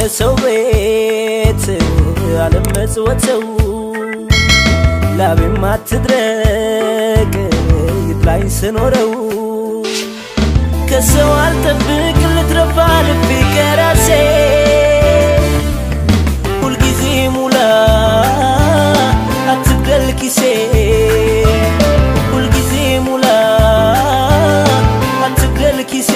የሰው ቤት አለመጽወተው። ላቤም አትድረቅ ይጥላኝ ስኖረው። ከሰው አልጠብቅ ልትረፋ ልቤ ከራሴ። ሁልጊዜ ሙላ አትግደል ኪሴ። ሁልጊዜ ሙላ አትግደል ኪሴ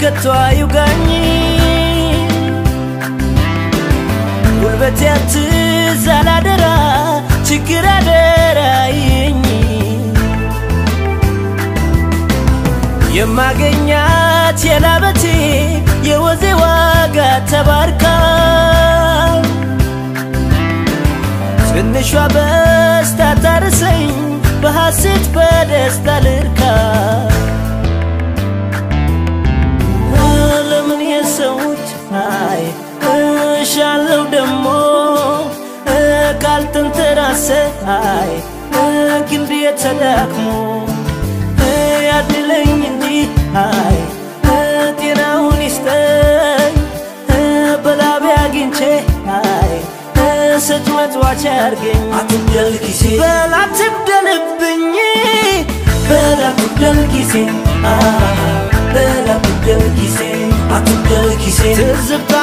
ከቶ አይውጋኝ ጉልበቴ አትዛል አደራ ችግር አደራይኝ የማገኛት የላበቴ የወዜ ዋጋ ተባርካ። ትንሿ በስታ ታርሰኝ በሐሴት በደስታ ልርካ ካልተንተራሰ አይ ክንድ የተዳክሞ ያድለኝ እንጂ አይ ጤናውን ይስጠኝ በላቤ አግኝቼ አይ ሰጭ መጥዋች ያርገኝ አትግደል ኪሴ በል አትግደልብኝ በል አትግደል ጊዜ በል አትግደል ኪሴ አትግደል ኪሴ ትዝብት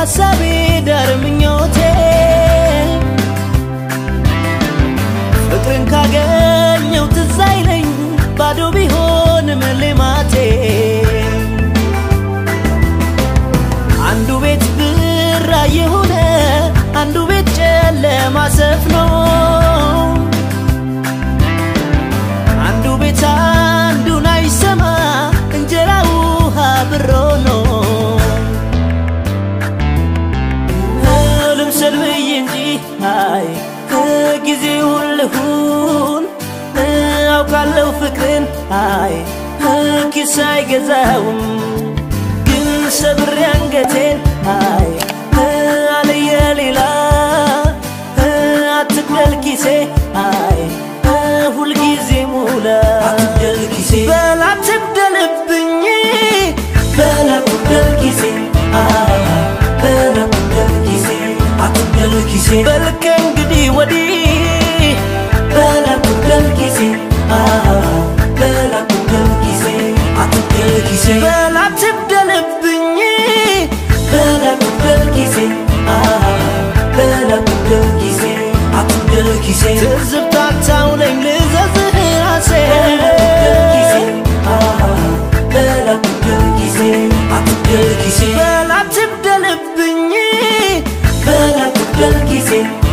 የሐሳቤ ዳር ምኞቴ አይ ኪስ አይገዛውም ግን ሰብሬ አንገቴን አይ አለየ ሌላ አትግደል ኪሴ አይ ሁልጊዜ ሙላ አትግደል ኪሴ በል አትግደልብኝ በል አትግደል ኪሴ በል አትግደል ኪሴ አትግደል ኪሴ በል ከእንግዲህ ወዲህ በል አትግደል ኪሴ ኪሴ አትግደል ኪሴ በል